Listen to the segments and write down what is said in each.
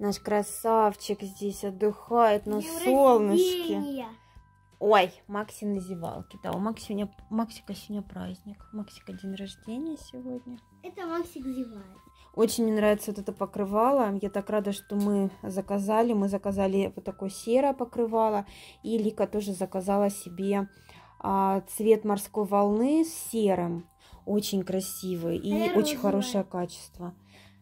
Наш красавчик здесь отдыхает на Днем солнышке. рождения. Ой, Макси на зевалке. Да, у Макси сегодня, Максика сегодня праздник. Максика день рождения сегодня. Это Максик зевает. Очень мне нравится вот это покрывало. Я так рада, что мы заказали. Мы заказали вот такое серое покрывало. И Лика тоже заказала себе а, цвет морской волны с серым. Очень красивый и А очень розовое. хорошее качество.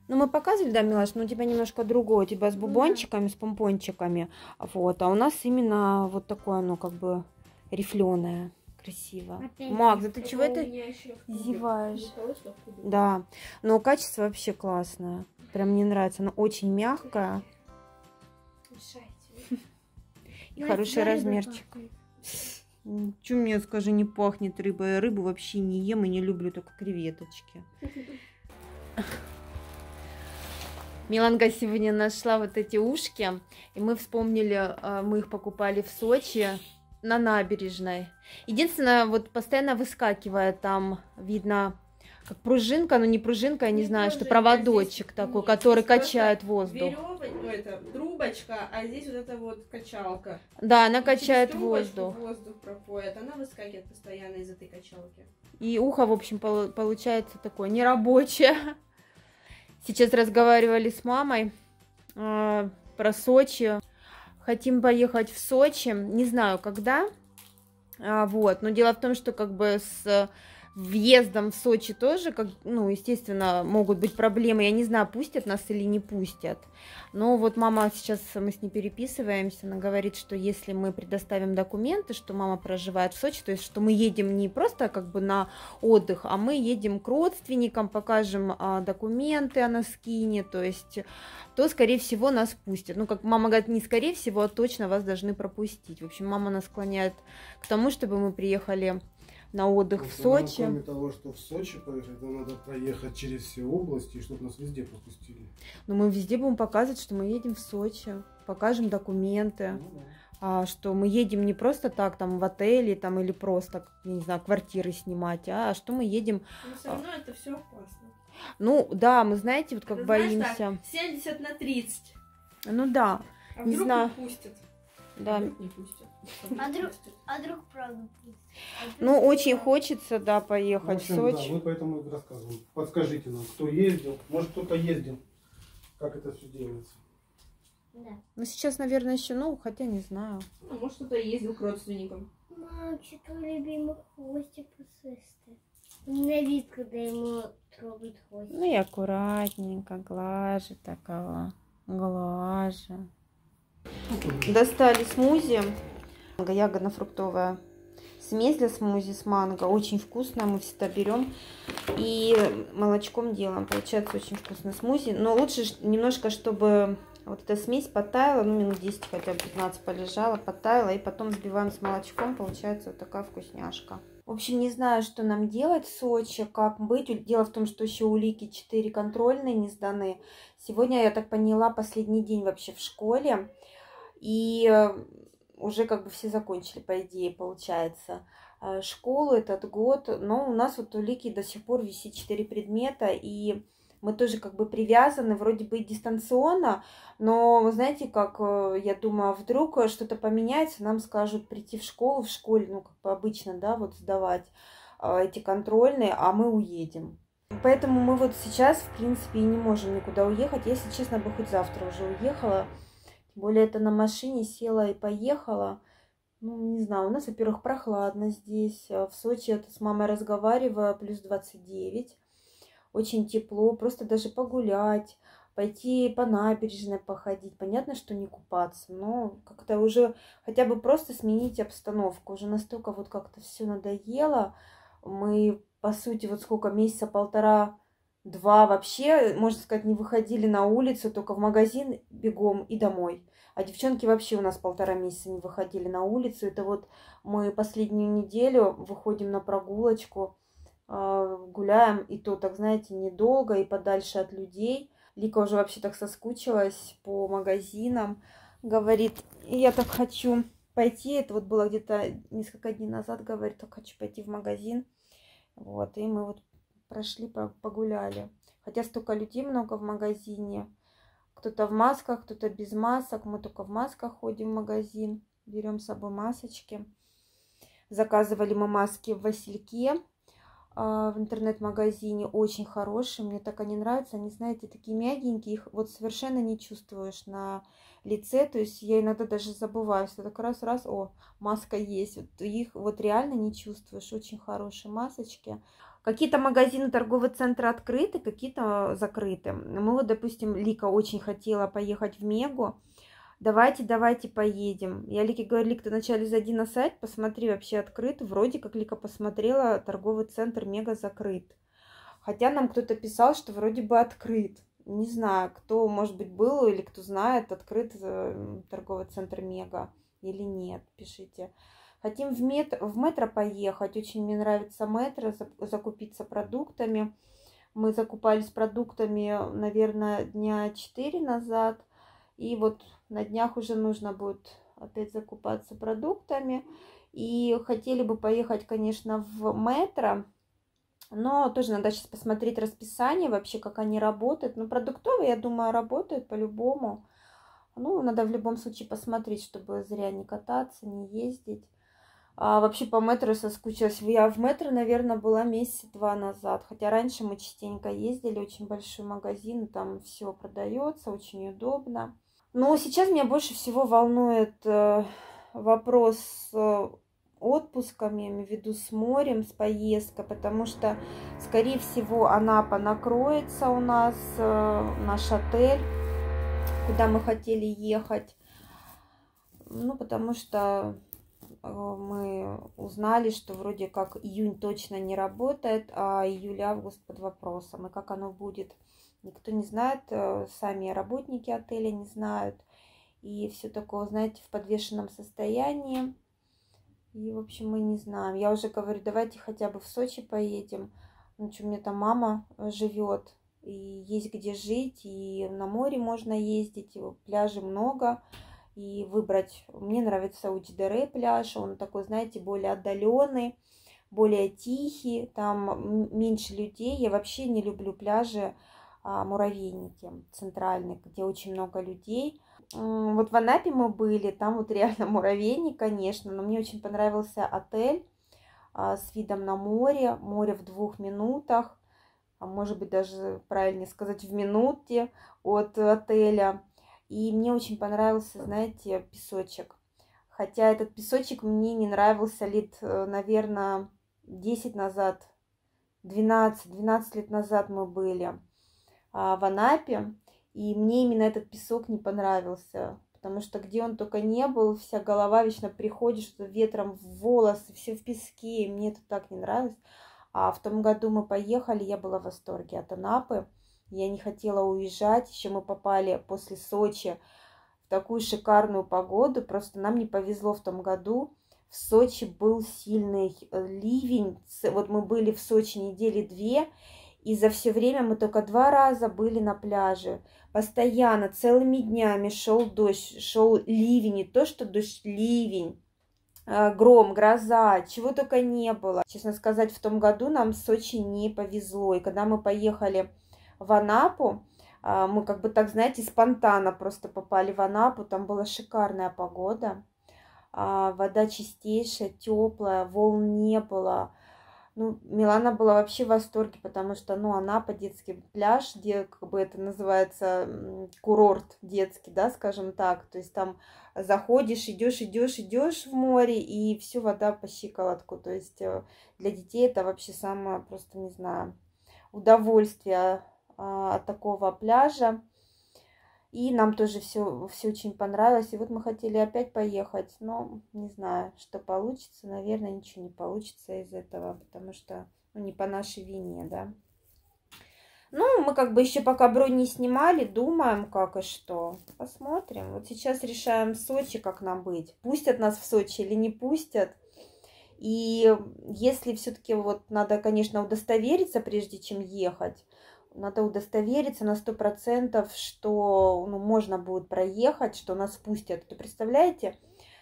Ну, мы показывали, да, Милаш, но у тебя немножко другое. У тебя с Ну да. бубончиками, с помпончиками. Вот, а у нас именно вот такое оно как бы рифленое. Красиво. Опять Макс, да ты Это чего это зеваешь? Да, но качество вообще классное. Прям мне нравится. Оно очень мягкое и Настя, хороший да, рыба размерчик. пахнет. Че мне, скажи, не пахнет рыба? Я рыбу вообще не ем и не люблю только креветочки. Миланка сегодня нашла вот эти ушки, и мы вспомнили, э, мы их покупали в Сочи на набережной. Единственное, вот постоянно выскакивает там, видно, как пружинка, но не пружинка, я не, Не знаю, что пружинка, проводочек здесь- такой, нет, который качает воздух. Верёва- ну, это трубочка, а здесь вот эта вот качалка. Да, она И качает воздух. Воздух проходит, она выскакивает постоянно из этой качалки. И ухо, в общем, полу- получается такое нерабочее. Сейчас разговаривали с мамой э, про Сочи. Хотим поехать в Сочи. Не знаю, когда. А, вот. Но дело в том, что как бы с въездом в Сочи тоже, как, ну, естественно, могут быть проблемы. Я не знаю, пустят нас или не пустят. Но вот мама сейчас, мы с ней переписываемся, она говорит, что если мы предоставим документы, что мама проживает в Сочи, то есть что мы едем не просто как бы на отдых, а мы едем к родственникам, покажем а, документы, она скинет, то есть то, скорее всего, нас пустят. Ну, как мама говорит, не скорее всего, а точно вас должны пропустить. В общем, мама нас склоняет к тому, чтобы мы приехали на отдых в Просто нам, Сочи. Кроме того, что в Сочи поехать, нам надо проехать через все области, чтобы нас везде пропустили. Но мы везде будем показывать, что мы едем в Сочи, покажем документы. Ну да. а, что мы едем не просто так там в отеле там или просто, не знаю, квартиры снимать, а что мы едем, Но все равно это все опасно. ну да, мы знаете, вот как Ты знаешь, боимся, так, 70 на 30. ну да, А Не вдруг знаю. не пустят? да, Вдруг не пустят. А друг-. А друг правда. А ну очень хочется, да, В поехать общем, в да, Сочи. мы поэтому и рассказываем. Подскажите нам, кто ездил, может кто-то ездил, как это все делается. Да. Ну сейчас, наверное, еще, ну, хотя не знаю. Ну, может, кто-то ездил к родственникам. Максик, твой любимый хвостик пушистый. Ненавидит, когда ему трогают хвостик. Ну и аккуратненько глажу такого, глажу. Достали смузи, ягодно-фруктовая смесь для смузи с манго, очень вкусная, мы всегда берем и молочком делаем, получается очень вкусный смузи, но лучше немножко, чтобы вот эта смесь подтаяла, ну минут 10 хотя бы 15 полежала, подтаяла и потом взбиваем с молочком, получается вот такая вкусняшка. В общем, не знаю, что нам делать в Сочи, как быть. Дело в том, что еще улики 4 контрольные не сданы. Сегодня, я так поняла, последний день вообще в школе. И уже как бы все закончили, по идее, получается, э, школу этот год. Но у нас вот улики до сих пор висит 4 предмета, и мы тоже как бы привязаны, вроде бы дистанционно, но, знаете, как э, я думаю, а вдруг э, что-то поменяется, нам скажут прийти в школу, в школе, ну, как бы обычно, да, вот сдавать эти контрольные, а мы уедем. Поэтому мы вот сейчас, в принципе, и не можем никуда уехать. Если честно, бы хоть завтра уже уехала. Более это на машине села и поехала. Ну, не знаю, у нас, во-первых, прохладно здесь. А В Сочи это с мамой разговариваю, плюс 29. Очень тепло, просто даже погулять, пойти по набережной походить. Понятно, что не купаться, но как-то уже хотя бы просто сменить обстановку. Уже настолько вот как-то все надоело. Мы, по сути, вот сколько, месяца полтора два вообще, можно сказать, не выходили на улицу, только в магазин бегом и домой. А девчонки вообще у нас полтора месяца не выходили на улицу. Это вот мы последнюю неделю выходим на прогулочку, э, гуляем, и то, так знаете, недолго и подальше от людей. Лика уже вообще так соскучилась по магазинам. Говорит, я так хочу пойти. Это вот было где-то несколько дней назад, говорит, так хочу пойти в магазин. Вот, и мы вот прошли, по- погуляли. Хотя столько людей много в магазине. Кто-то в масках, кто-то без масок. Мы только в масках ходим в магазин, берем с собой масочки. Заказывали мы маски в Васильке а, в интернет-магазине. Очень хорошие, мне так они нравятся. Они, знаете, такие мягенькие, их вот совершенно не чувствуешь на лице. То есть я иногда даже забываю, что так раз-раз, о, маска есть. Вот их вот реально не чувствуешь. Очень хорошие масочки. Какие-то магазины, торговые центры открыты, какие-то закрыты. Мы вот, допустим, Лика очень хотела поехать в Мегу давайте, давайте поедем. Я Лике говорю, Лик, ты вначале зайди на сайт, посмотри, вообще открыт. Вроде как Лика посмотрела, торговый центр мега закрыт. Хотя нам кто-то писал, что вроде бы открыт. Не знаю, кто, может быть, был или кто знает, открыт э, торговый центр мега или нет, пишите. Хотим в, мет... в метро поехать. Очень мне нравится метро, закупиться продуктами. Мы закупались продуктами, наверное, дня 4 назад. И вот на днях уже нужно будет опять закупаться продуктами. И хотели бы поехать, конечно, в метро. Но тоже надо сейчас посмотреть расписание вообще, как они работают. Ну, продуктовые, я думаю, работают по-любому. Ну, надо в любом случае посмотреть, чтобы зря не кататься, не ездить. А вообще по метро соскучилась. Я в метро, наверное, была месяца два назад. Хотя раньше мы частенько ездили, очень большой магазин, там все продается, очень удобно. Но сейчас меня больше всего волнует э, вопрос с э, отпусками, я имею в виду с морем, с поездкой, потому что, скорее всего, Анапа накроется у нас, э, наш отель, куда мы хотели ехать. Ну, потому что мы узнали, что вроде как июнь точно не работает, а июль-август под вопросом. И как оно будет – Никто не знает, э, сами работники отеля не знают. И все такое, знаете, в подвешенном состоянии. И, в общем, мы не знаем. Я уже говорю, давайте хотя бы в Сочи поедем. Ну, что, у меня там мама э, живет, и есть где жить, и на море можно ездить, и пляжей много, и выбрать. Мне нравится Учдере пляж, он такой, знаете, более отдаленный, более тихий, там меньше людей. Я вообще не люблю пляжи, а, муравейники центральный, где очень много людей. Вот в Анапе мы были, там вот реально муравейник, конечно, но мне очень понравился отель а, с видом на море, море в двух минутах, а может быть даже правильнее сказать в минуте от отеля. И мне очень понравился, знаете, песочек. Хотя этот песочек мне не нравился лет, э, наверное, 10 назад, 12, 12 лет назад мы были. А, в Анапе, и мне именно этот песок не понравился, потому что где он только не был, вся голова вечно приходит, что ветром в волосы, все в песке, и мне это так не нравилось. А в том году мы поехали, я была в восторге от Анапы, я не хотела уезжать, еще мы попали после Сочи в такую шикарную погоду, просто нам не повезло в том году, в Сочи был сильный э, ливень. Вот мы были в Сочи недели две, и за все время мы только два раза были на пляже. Постоянно, целыми днями шел дождь, шел ливень, не то что дождь, ливень а, гром, гроза, чего только не было. Честно сказать, в том году нам в Сочи не повезло. И когда мы поехали в Анапу, а, мы как бы так, знаете, спонтанно просто попали в Анапу. Там была шикарная погода. А, вода чистейшая, теплая, волн не было. Ну, Милана была вообще в восторге, потому что, ну, она по детский пляж, где, как бы это называется, курорт детский, да, скажем так. То есть там заходишь, идешь, идешь, идешь в море, и всю вода по щиколотку. То есть э, для детей это вообще самое, просто, не знаю, удовольствие от такого пляжа. И нам тоже все, все очень понравилось. И вот мы хотели опять поехать, но не знаю, что получится. Наверное, ничего не получится из этого, потому что ну, не по нашей вине, да. Ну, мы как бы еще пока бронь не снимали, думаем, как и что. Посмотрим. Вот сейчас решаем Сочи, как нам быть. Пустят нас в Сочи или не пустят. И если все-таки вот надо, конечно, удостовериться, прежде чем ехать, надо удостовериться на сто процентов, что ну, можно будет проехать, что нас пустят. То представляете,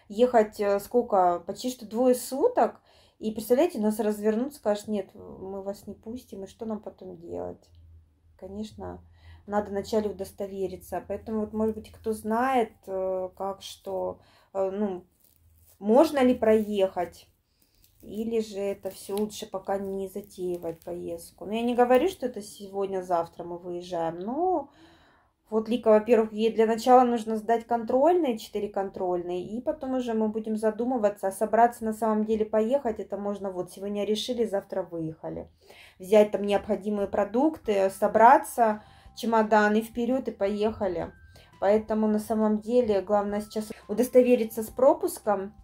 ехать э, сколько, почти что двое суток, и представляете, нас развернут, скажут, нет, мы вас не пустим, и что нам потом делать? Конечно, надо вначале удостовериться. Поэтому вот, может быть, кто знает, э, как что, э, ну, можно ли проехать, или же это все лучше пока не затеивать поездку. Но я не говорю, что это сегодня-завтра мы выезжаем, но вот Лика, во-первых, ей для начала нужно сдать контрольные, 4 контрольные, и потом уже мы будем задумываться, а собраться на самом деле поехать, это можно вот сегодня решили, завтра выехали. Взять там необходимые продукты, собраться, чемодан и вперед и поехали. Поэтому на самом деле главное сейчас удостовериться с пропуском,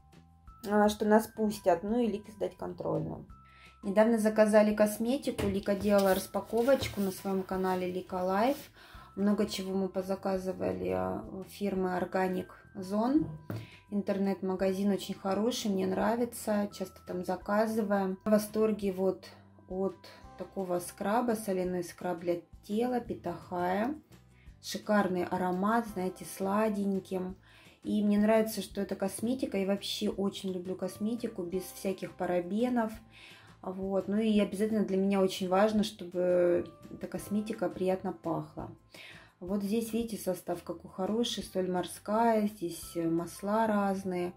что нас пустят, ну и Лике сдать контрольную. Недавно заказали косметику, Лика делала распаковочку на своем канале Лика Life. Много чего мы позаказывали а, фирмы Organic Zone. Интернет-магазин очень хороший, мне нравится, часто там заказываем. В восторге вот от такого скраба, соляной скраб для тела, питахая. Шикарный аромат, знаете, сладеньким. И мне нравится, что это косметика. И вообще очень люблю косметику без всяких парабенов. Вот. Ну и обязательно для меня очень важно, чтобы эта косметика приятно пахла. Вот здесь, видите, состав какой хороший. Соль морская, здесь масла разные,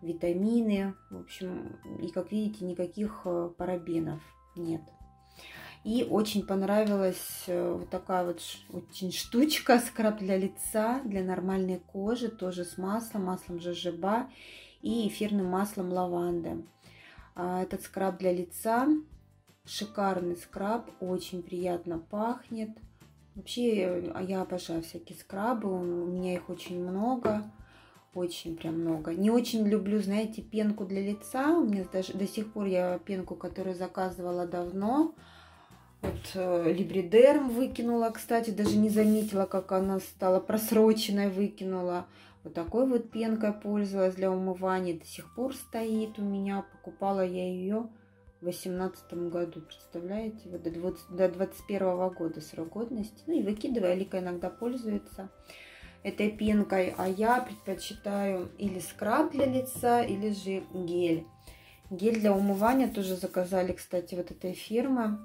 витамины. В общем, и как видите, никаких э, парабенов нет. И очень понравилась э, вот такая вот очень штучка, скраб для лица, для нормальной кожи, тоже с маслом, маслом жожоба и эфирным маслом лаванды. А, этот скраб для лица, шикарный скраб, очень приятно пахнет. Вообще а я обожаю всякие скрабы, у меня их очень много, очень прям много. Не очень люблю, знаете, пенку для лица, у меня даже до сих пор я пенку, которую заказывала давно, вот э, Либридерм выкинула, кстати, даже не заметила, как она стала просроченной, выкинула. Вот такой вот пенкой пользовалась для умывания. До сих пор стоит у меня. Покупала я ее в восемнадцатом году. Представляете? Вот до, 20, до 21 года срок годности. Ну и выкидываю. Лика иногда пользуется этой пенкой. А я предпочитаю или скраб для лица, или же гель. Гель для умывания тоже заказали, кстати, вот этой фирмы.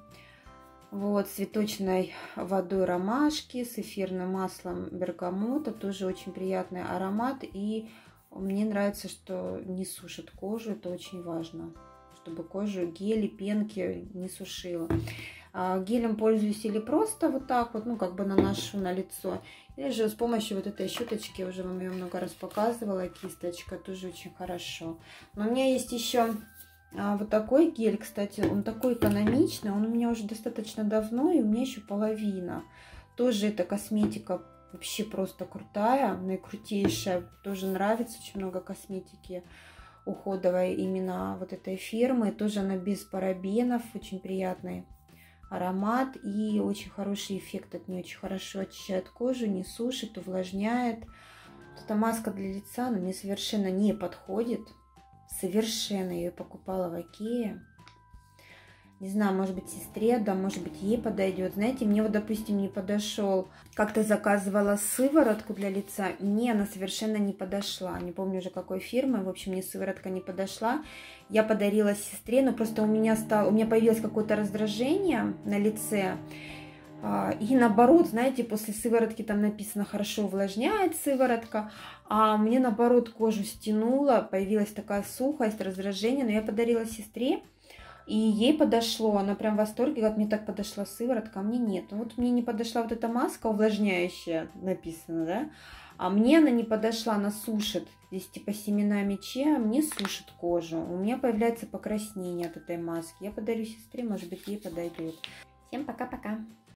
Вот, цветочной водой ромашки с эфирным маслом бергамота. Тоже очень приятный аромат. И мне нравится, что не сушит кожу. Это очень важно, чтобы кожу гели, пенки не сушила. А гелем пользуюсь или просто вот так вот, ну, как бы наношу на лицо. Или же с помощью вот этой щеточки, уже вам ее много раз показывала, кисточка, тоже очень хорошо. Но у меня есть еще а вот такой гель, кстати, он такой экономичный, он у меня уже достаточно давно, и у меня еще половина. Тоже эта косметика вообще просто крутая, наикрутейшая, тоже нравится, очень много косметики уходовой именно вот этой фирмы. Тоже она без парабенов, очень приятный аромат и очень хороший эффект от нее, очень хорошо очищает кожу, не сушит, увлажняет. Вот эта маска для лица, она мне совершенно не подходит, совершенно ее покупала в Икее. Не знаю, может быть, сестре, да, может быть, ей подойдет. Знаете, мне вот, допустим, не подошел. Как-то заказывала сыворотку для лица. Мне она совершенно не подошла. Не помню уже какой фирмы. В общем, мне сыворотка не подошла. Я подарила сестре, но просто у меня стало, у меня появилось какое-то раздражение на лице. А, и наоборот, знаете, после сыворотки там написано хорошо увлажняет сыворотка, а мне наоборот кожу стянула, появилась такая сухость, раздражение, но я подарила сестре, и ей подошло, она прям в восторге, как мне так подошла сыворотка, а мне нет. Ну вот мне не подошла вот эта маска увлажняющая, написано, да, а мне она не подошла, она сушит, здесь типа семена мечи, а мне сушит кожу. У меня появляется покраснение от этой маски. Я подарю сестре, может быть, ей подойдет. Всем пока-пока.